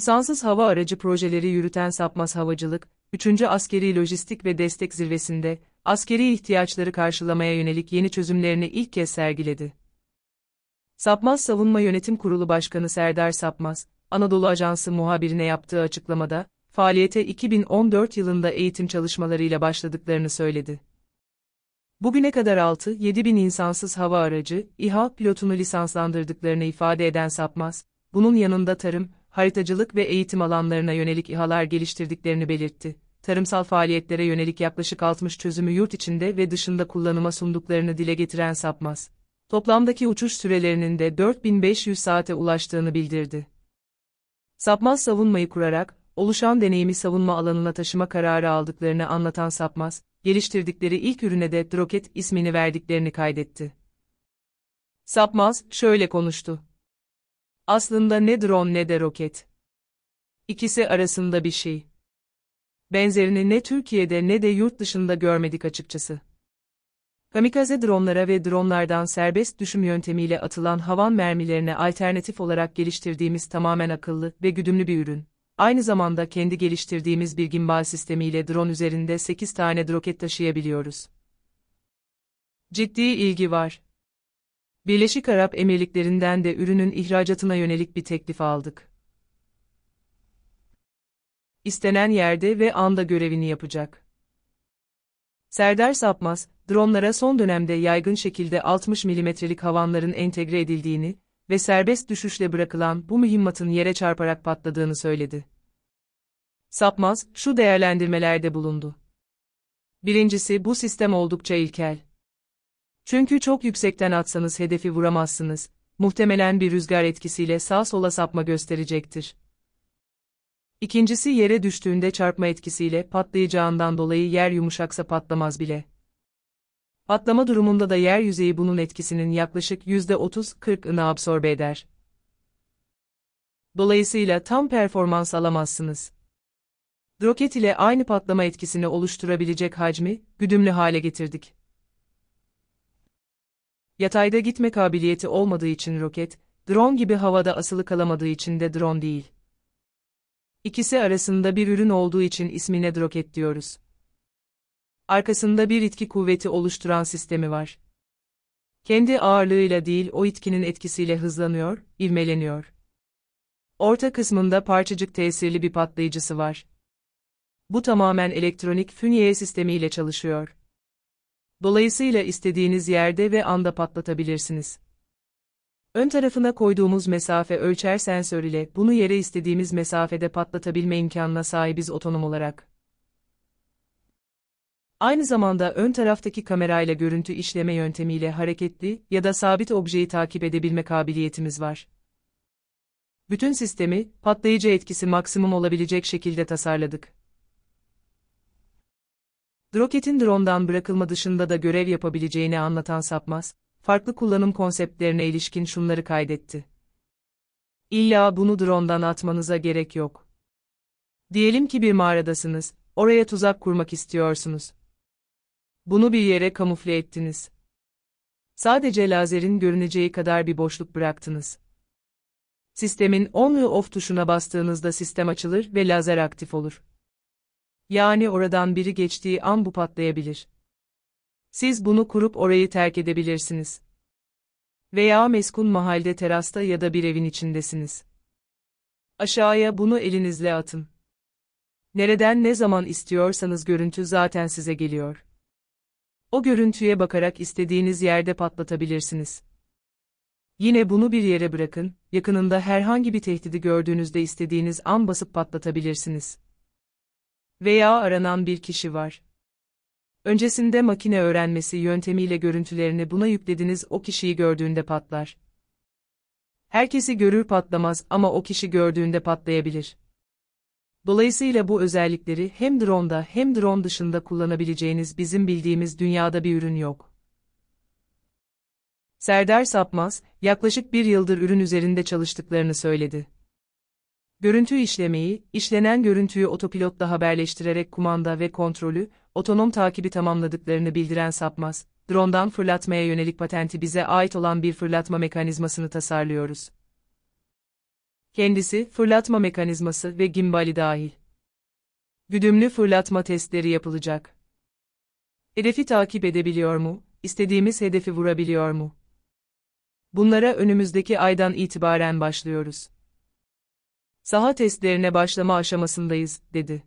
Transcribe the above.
İnsansız hava aracı projeleri yürüten Sapmaz Havacılık, 3. Askeri Lojistik ve Destek Zirvesi'nde, askeri ihtiyaçları karşılamaya yönelik yeni çözümlerini ilk kez sergiledi. Sapmaz Savunma Yönetim Kurulu Başkanı Serdar Sapmaz, Anadolu Ajansı muhabirine yaptığı açıklamada, faaliyete 2014 yılında eğitim çalışmalarıyla başladıklarını söyledi. Bugüne kadar 6-7 bin insansız hava aracı, İHA pilotunu lisanslandırdıklarını ifade eden Sapmaz, bunun yanında tarım, haritacılık ve eğitim alanlarına yönelik İHA'lar geliştirdiklerini belirtti. Tarımsal faaliyetlere yönelik yaklaşık 60 çözümü yurt içinde ve dışında kullanıma sunduklarını dile getiren Sapmaz, toplamdaki uçuş sürelerinin de 4500 saate ulaştığını bildirdi. Sapmaz savunmayı kurarak, oluşan deneyimi savunma alanına taşıma kararı aldıklarını anlatan Sapmaz, geliştirdikleri ilk ürüne de Droket ismini verdiklerini kaydetti. Sapmaz, şöyle konuştu. Aslında ne drone ne de roket. İkisi arasında bir şey. Benzerini ne Türkiye'de ne de yurt dışında görmedik açıkçası. Kamikaze dronlara ve dronlardan serbest düşüm yöntemiyle atılan havan mermilerine alternatif olarak geliştirdiğimiz tamamen akıllı ve güdümlü bir ürün. Aynı zamanda kendi geliştirdiğimiz bir gimbal sistemiyle drone üzerinde 8 tane roket taşıyabiliyoruz. Ciddi ilgi var. Birleşik Arap Emirlikleri'nden de ürünün ihracatına yönelik bir teklif aldık. İstenen yerde ve anda görevini yapacak. Serdar Sapmaz, dronlara son dönemde yaygın şekilde 60 milimetrelik havanların entegre edildiğini ve serbest düşüşle bırakılan bu mühimmatın yere çarparak patladığını söyledi. Sapmaz, şu değerlendirmelerde bulundu. Birincisi bu sistem oldukça ilkel. Çünkü çok yüksekten atsanız hedefi vuramazsınız, muhtemelen bir rüzgar etkisiyle sağ sola sapma gösterecektir. İkincisi yere düştüğünde çarpma etkisiyle patlayacağından dolayı yer yumuşaksa patlamaz bile. Patlama durumunda da yer yüzeyi bunun etkisinin yaklaşık %30-40'ını absorbe eder. Dolayısıyla tam performans alamazsınız. Roket ile aynı patlama etkisini oluşturabilecek hacmi, güdümlü hale getirdik. Yatayda gitme kabiliyeti olmadığı için roket, drone gibi havada asılı kalamadığı için de drone değil. İkisi arasında bir ürün olduğu için ismine roket diyoruz. Arkasında bir itki kuvveti oluşturan sistemi var. Kendi ağırlığıyla değil o itkinin etkisiyle hızlanıyor, ivmeleniyor. Orta kısmında parçacık tesirli bir patlayıcısı var. Bu tamamen elektronik fünye sistemiyle çalışıyor. Dolayısıyla istediğiniz yerde ve anda patlatabilirsiniz. Ön tarafına koyduğumuz mesafe ölçer sensör ile bunu yere istediğimiz mesafede patlatabilme imkanına sahibiz otonom olarak. Aynı zamanda ön taraftaki kamerayla görüntü işleme yöntemiyle hareketli ya da sabit objeyi takip edebilme kabiliyetimiz var. Bütün sistemi, patlayıcı etkisi maksimum olabilecek şekilde tasarladık. Roket'in drone'dan bırakılma dışında da görev yapabileceğini anlatan Sapmaz, farklı kullanım konseptlerine ilişkin şunları kaydetti. İlla bunu drone'dan atmanıza gerek yok. Diyelim ki bir mağaradasınız, oraya tuzak kurmak istiyorsunuz. Bunu bir yere kamufle ettiniz. Sadece lazerin görüneceği kadar bir boşluk bıraktınız. Sistemin on ve off tuşuna bastığınızda sistem açılır ve lazer aktif olur. Yani oradan biri geçtiği an bu patlayabilir. Siz bunu kurup orayı terk edebilirsiniz. Veya meskun mahalde terasta ya da bir evin içindesiniz. Aşağıya bunu elinizle atın. Nereden ne zaman istiyorsanız görüntü zaten size geliyor. O görüntüye bakarak istediğiniz yerde patlatabilirsiniz. Yine bunu bir yere bırakın, yakınında herhangi bir tehdidi gördüğünüzde istediğiniz an basıp patlatabilirsiniz. Veya aranan bir kişi var. Öncesinde makine öğrenmesi yöntemiyle görüntülerini buna yüklediniz o kişiyi gördüğünde patlar. Herkesi görür patlamaz ama o kişi gördüğünde patlayabilir. Dolayısıyla bu özellikleri hem drone'da hem drone dışında kullanabileceğiniz bizim bildiğimiz dünyada bir ürün yok. Serdar Sapmaz, yaklaşık bir yıldır ürün üzerinde çalıştıklarını söyledi. Görüntü işlemeyi, işlenen görüntüyü otopilotla haberleştirerek kumanda ve kontrolü, otonom takibi tamamladıklarını bildiren Sapmaz, drone'dan fırlatmaya yönelik patenti bize ait olan bir fırlatma mekanizmasını tasarlıyoruz. Kendisi, fırlatma mekanizması ve gimbali dahil. Güdümlü fırlatma testleri yapılacak. Hedefi takip edebiliyor mu? İstediğimiz hedefi vurabiliyor mu? Bunlara önümüzdeki aydan itibaren başlıyoruz. Saha testlerine başlama aşamasındayız, dedi.